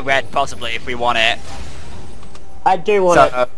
red possibly if we want it. I do want So, it.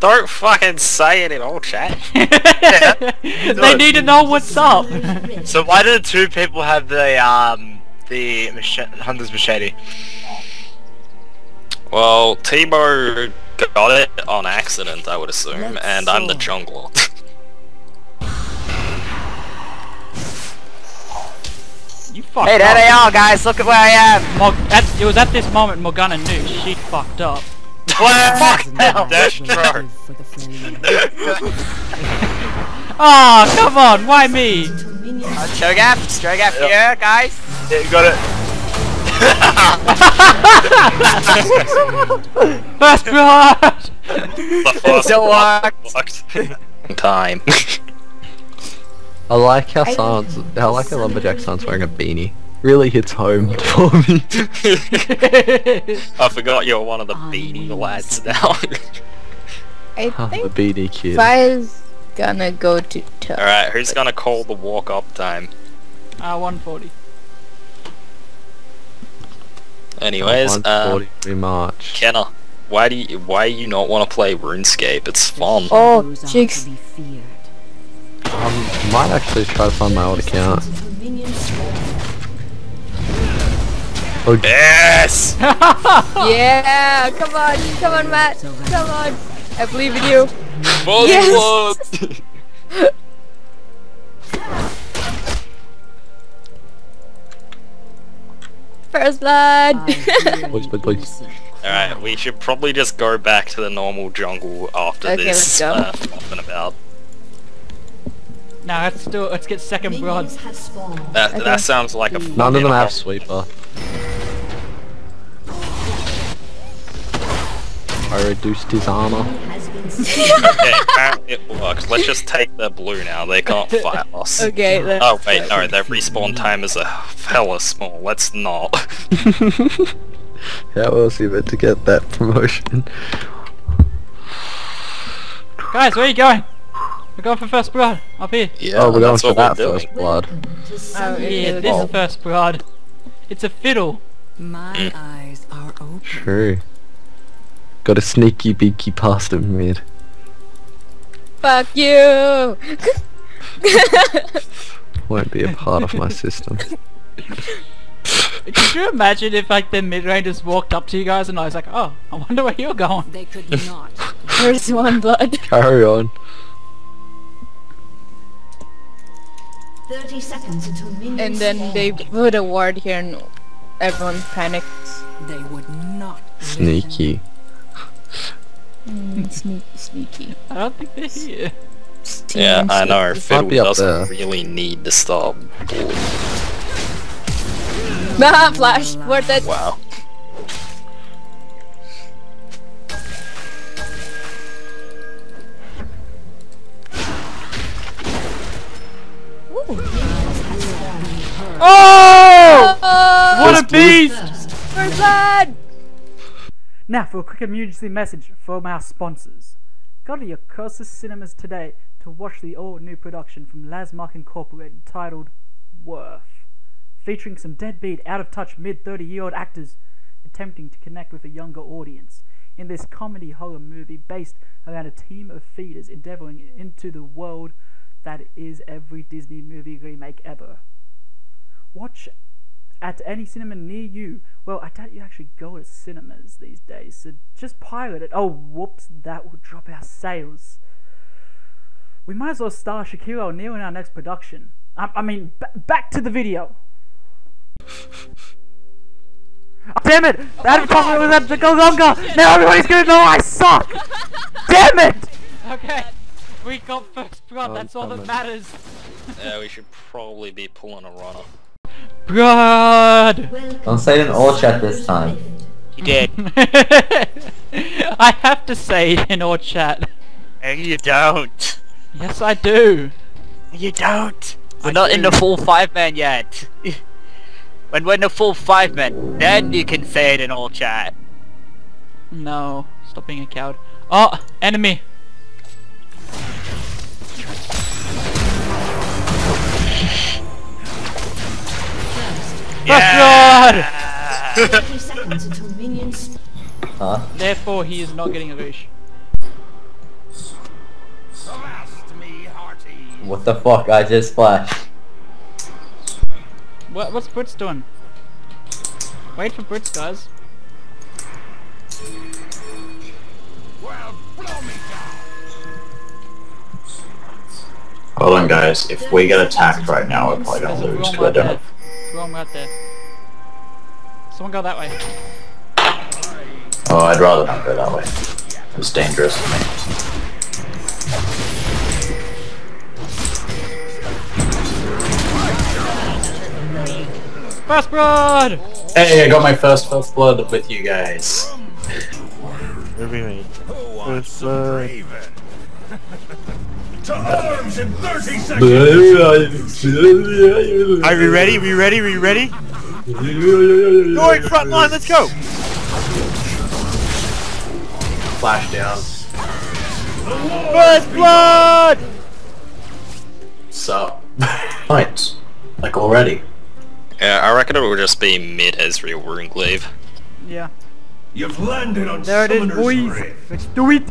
Don't fucking say it in all chat. they need to know what's up. So why did two people have the um the mach- hunter's machete? Well, Timo got it on accident, I would assume, Let's and I'm the see. jungler. You fucked hey, there up. they are, guys. Look at where I am. Mor- at, it was at this moment Morgana knew she fucked up. Fuck Doesn't That's matter true. what for the flame. Oh, ah, come on, why me? Strogap, Strogap here, guys. Yeah, you got it. First blood! The first Still one worked. worked. Time. I like how Silence, I like how Lumberjack Silence wearing a beanie. Really hits home for me. I forgot you're one of the beanie lads now. I the think beanie kid. Fire's gonna go to top. Alright, who's gonna call the walk up time? Ah, 140. Anyways, um, 140 we march. Kenna, why do you why you not want to play RuneScape? It's fun. Oh, Those are chicks. To be. Um, might actually try to find my old account. Until minions spawn. Oh, Yes! Yeah, come on, come on, Matt, come on. I believe in you. Yes. First blood. I hear Please, please, please. Alright, we should probably just go back to the normal jungle after Okay, this let's uh, fluffing about. Now let's do it. let's get second blood. Minions have spawned. That Okay. that sounds like a none of them have sweeper. I reduced his armor. Okay, apparently it works. Let's just take the blue now. They can't fight us. okay, let's Oh wait, no, their respawn time is a hella small. Let's not. How else are you meant to get that promotion? Guys, where are you going? We're going for first blood. Up here. Yeah, oh, we're going for that first blood. Oh, yeah, Yeah, this Oh. is first blood. It's a fiddle. My Mm. eyes are open. True. Got a sneaky beaky past him mid. Fuck you. Won't be a part of my system. Could you imagine if like the mid rangers walked up to you guys and I was like, oh, I wonder where you're going. They could not. Where's one blood? Carry on. 30 seconds until minions And then spawn. they put a ward here and everyone panics. They would not. Sneaky. Mm, sneaky, sneaky. I don't think they're here. Yeah, I know. Might Fiddle doesn't there. really need to stop. Nah, flash, worth it. Wow. Oh! Oh, What a beast! first blood. Now for a quick emergency message from our sponsors. Go to your closest cinemas today to watch the all-new production from Lazmark Incorporated titled Worth, featuring some deadbeat, out-of-touch mid-30-year-old actors attempting to connect with a younger audience in this comedy horror movie based around a team of feeders endeavoring into the world that is every Disney movie remake ever. Watch at any cinema near you. Well, I doubt you actually go to cinemas these days, so just pirate it. Oh, whoops, that will drop our sales. We might as well star Shaquille O'Neal in our next production. I, I mean, b- back to the video. Oh, damn it! That probably was have to go longer. Now everybody's gonna know I suck. damn it! Okay, we got first blood. I'm That's all that coming. matters. Yeah, we should probably be pulling a runner. Blood. Welcome Don't say it in all chat this time. You did. I have to say it in all chat. And you don't. Yes, I do. You don't. We're I not in do. the full five man yet. when we're in the full five man, then you can say it in all chat. No, stop being a coward. Oh, enemy. First blood! 30 seconds until minions. Huh? Therefore, he is not getting a leash. What the fuck? I just splashed. What, what's Brits doing? Wait for Brits, guys. Hold on, guys. If we get attacked right now, we're probably gonna lose. because I don't there. have- Gromp right there. Someone go that way. Oh, I'd rather not go that way. It's dangerous for me. First blood! Hey, I got my first first blood with you guys. Are we ready? We ready? We ready? Going front line, let's go! Flash down. First blood! So, right, like already. Yeah, I reckon it will just be mid Ezreal Rune Glaive. Yeah. You've landed on There it is, Summoner's boys! Rift. Let's do it!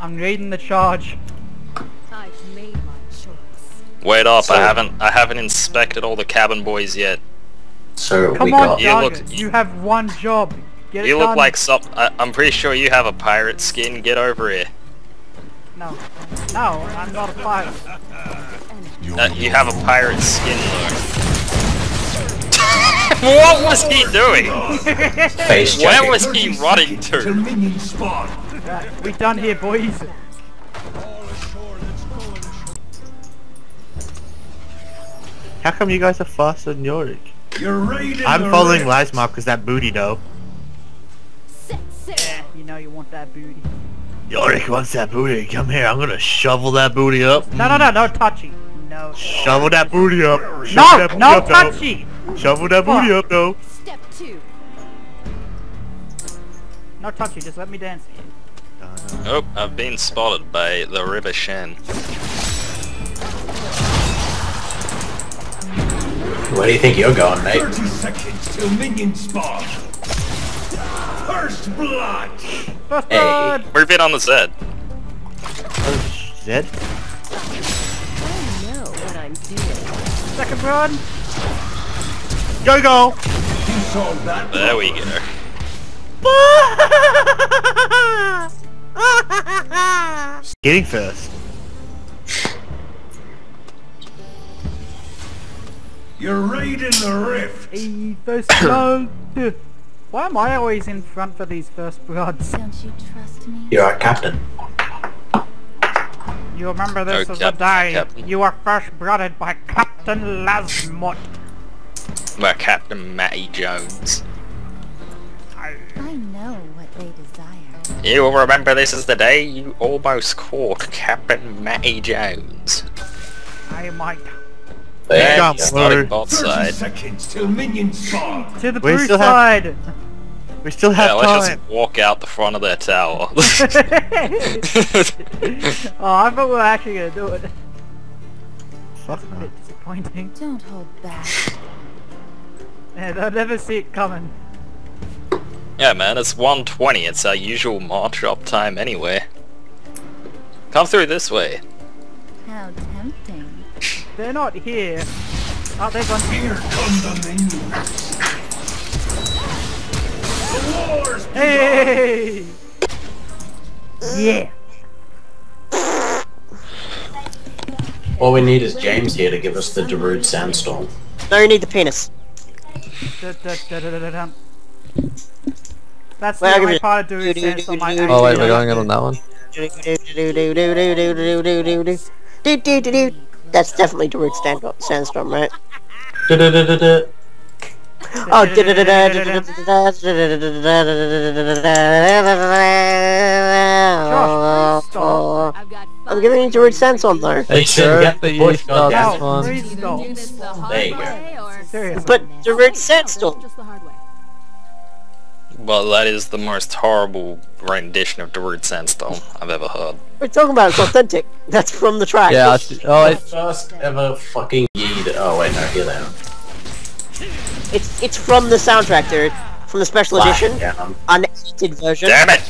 I'm reading the charge. I've made my choice. Wait up, So- I haven't I haven't inspected all the cabin boys yet. So Come we on, got. You look- Jargon. You have one job. Get it You done. look like some. I, I'm pretty sure you have a pirate skin. Get over here. No. No, I'm not a pirate. Uh, you have a pirate skin though. what was he doing? Face Where was he running Till to? Minion spawn. Right, we done here, boys. How come you guys are faster than Yorick? You're raiding I'm following Rift. Because that booty though. Set sail. You know you want that booty. Yorick wants that booty. Come here, I'm gonna shovel that booty up. No, no, no, no touchy. No. Shovel that booty up. Shovel No, that booty no up, though. touchy! Shovel that booty up though. Step two. No touchy, just let me dance for you. Oh, I've been spotted by the River Shen. Where do you think you're going, mate? 30 seconds till minion spawn. First blood. First Hey. blood! Move it on the Zed. Oh, Zed? I know what I'm doing. Second blood! Go go! You saw that. There we go. Getting first. You're raiding the rift. Hey, first blood! Why am I always in front for these first bloods? Don't you trust me? You're our captain. You remember this Oh, as the Captain, day Captain. you were first blooded by Captain Lasmut. By Captain Matty Jones. I know what they desire. You will remember this is the day you almost caught Captain Matty Jones. I might. There Jump. you go. Starting Lord. bot 30 side. seconds till minion spawn. To the We blue still have- side! We still have Yeah, let's time. just walk out the front of their tower. oh, I thought we were actually gonna do it. Fuck A bit disappointing. Don't hold back. Yeah, they'll never see it coming. Yeah, man, it's 120. It's our usual march up time anyway. Come through this way. How tempting. They're not here. Oh, they're gone. Here come the minions. The wars Hey! Yeah. All we need is James here to give us the Darude Sandstorm. No, you need the penis. That's the only part I do exist on my Oh wait, we're going in on that one? That's definitely Darude Sandstorm, right? Oh, Josh, I'm giving you George Sandstorm there. Hey, sure. Get the voice on this one. There you go. But George Sandstorm. Well, that is the most horrible rendition of Darude Sandstorm I've ever heard. We're talking about it's authentic. That's from the track. Yeah, I see- oh it's first ever fucking yeed. Oh wait, no, here they are. It's it's from the soundtrack, dude. From the special Flash edition, down. unedited version. Damn it!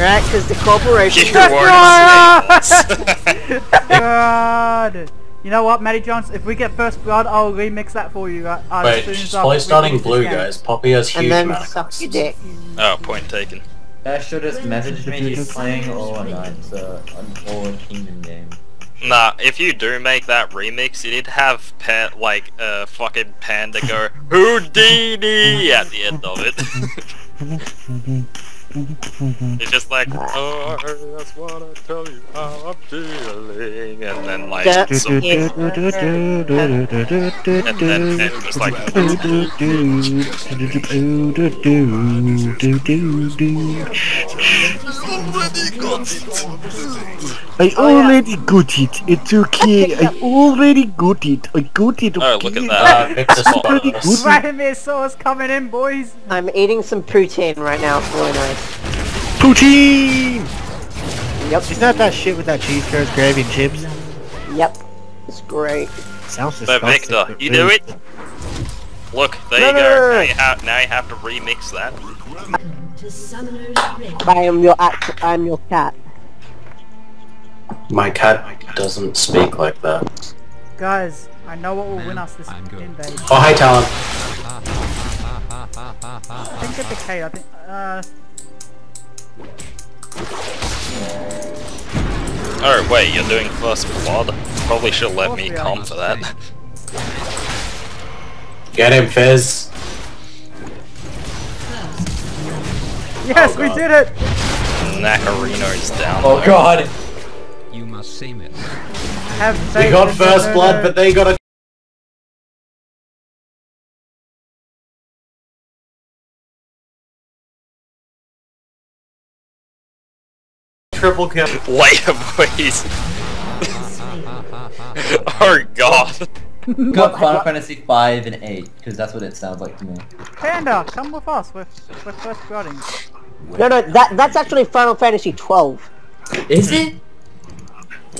Right, because the corporation. You God. You know what, Matty Johns? If we get first blood, I'll remix that for you. Uh, as Wait, soon as just I play remix starting blue, game. guys. Poppy has huge and then amount of suck your dick. Oh, point taken. Dash should just message me he's playing All or Nine, so an All Kingdom game. Nah, if you do make that remix, you need to have pa- like a uh, fucking panda go Houdini at the end of it. it's just like, oh, I just wanna tell you how I'm feeling, and then like That's some, and then and just like, I already got it. It's okay. I already got it. I got it. oh look at Uh, that. Victor Already Spot. good. Vladimir sauce coming in, boys. I'm eating some poutine right now. It's really nice. Poutine! Yep. Is that that shit with that cheese curds, gravy, and chips? Yep. It's great. Sounds So disgusting. Victor, you do it. Look, there No, you no, go. no, no, Now you now you have to remix that. I am your act. I'm your cat. My cat doesn't speak like that. Guys, I know what will win us this invade. Oh, hi, Talon. I think get the K. I think. Uh, Oh wait, you're doing first blood. Probably should let me come for that. Get him, Fizz. yes, Oh, we did it. Nacarino's down. Oh though. god! You must see it. Have We got first the- blood, but they got a triple kill. Later, please. oh god. Got Final Fantasy 5 and 8, because that's what it sounds like to me. Panda, come with us. We're, we're first blooding. No, no, that that's actually Final Fantasy 12. Is it?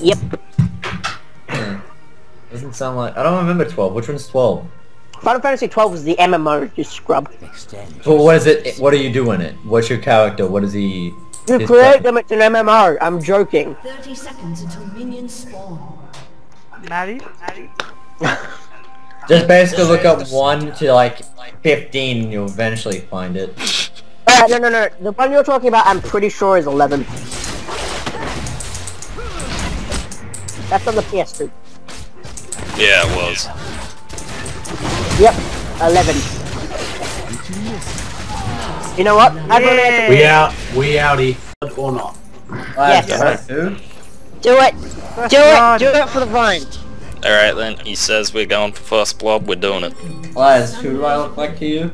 Yep. Hmm. Doesn't sound like... I don't remember 12. Which one's 12? Final Fantasy 12 was the MMO, you scrub. But what is it? What do you do in it? What's your character? What is he... You his create them, it's an MMO. I'm joking. 30 seconds until minions spawn. Maddie? Just basically look up 1 to like 15 and you'll eventually find it. Uh, no, no, no. The one you're talking about, I'm pretty sure is 11. That's on the PS2. Yeah, it was. Yep, 11. You know what? I've only had to- We out. We outie. Or not. Yes. Yes. Who? Do it! Do it! Do it for the vine! Alright then, he says we're going for first blood, we're doing it. Liz, who do I look like to you?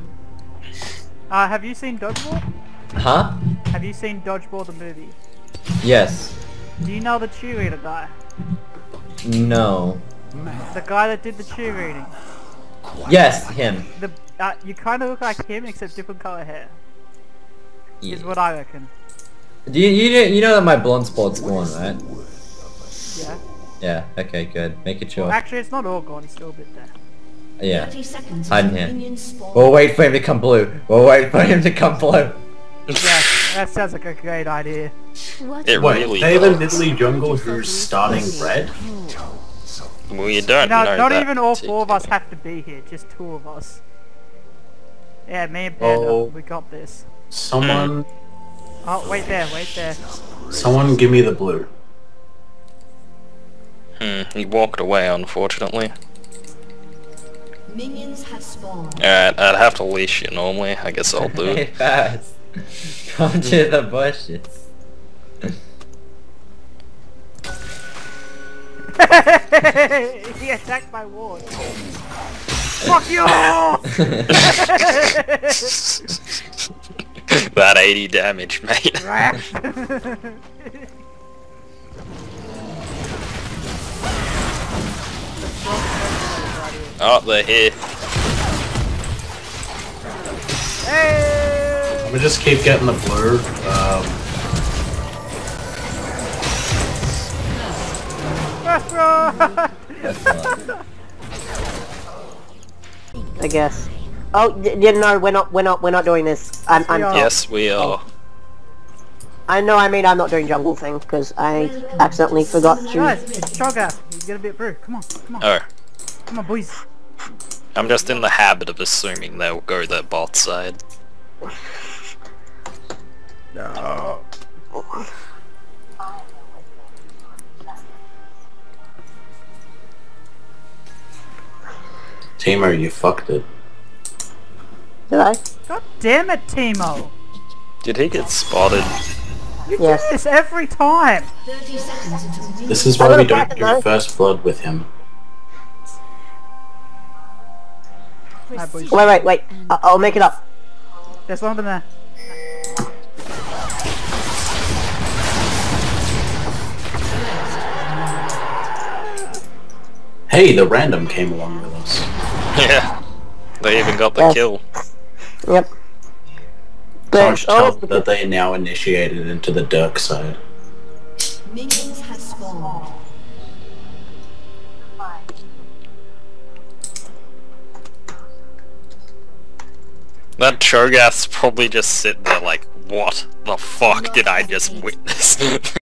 Uh, have you seen Dodgeball? Huh? Have you seen Dodgeball the movie? Yes. Do you know the cheerleader guy? No. The guy that did the cheerleading. Yes, him. The uh, you kind of look like him except different color hair. Is what I reckon. Do you, you, know- you know that my blonde spot's gone, right? Yeah. Yeah, okay, good. Make it Well, sure. actually, it's not all gone. It's still a bit there. Yeah. 30 seconds Hiding here. We'll wait for him to come blue. We'll wait for him to come blue. yeah, that sounds like a great idea. It Wait, really they the does. Nidalee Jungle who's starting red? Well, you don't No, know not that even all four of us have to be here. Just two of us. Yeah, me and Panda, Oh. we got this. Someone, Oh, wait there, wait there. someone give me the blue. Hmm, he walked away, unfortunately. Minions have spawned. Alright, I'd have to leash you normally. I guess I'll do it. fast. Come to the bushes. he attacked my ward. Fuck you! that 80 damage, mate. Oh, they're here. I'm gonna just keep getting the blue. Um, First blood! I guess. Oh, d- d- no, we're not. We're not. We're not doing this. I'm. I'm. we. Yes, we are. I know. I mean, I'm not doing jungle thing because I accidentally forgot to. Guys, it's Cho'Gath. You gotta be it through. Come on, come on, Oh, come on, boys. I'm just in the habit of assuming they'll go their bot side. No. Teamer, you fucked it. Did I? God damn it, Timo. Did he get spotted? You Yes. do this every time. 30 seconds until minions This is why we don't do first blood with him. Alright. Wait, wait, wait. I- uh, I'll make it up. There's one of them there. Hey, the random came along with us. Yeah. They even got the Yes. kill. Yep. Can't But you tell oh, that they now initiated into the Dirk side. Minions That Cho'Gath's probably just sitting there like, what the fuck did I just witness?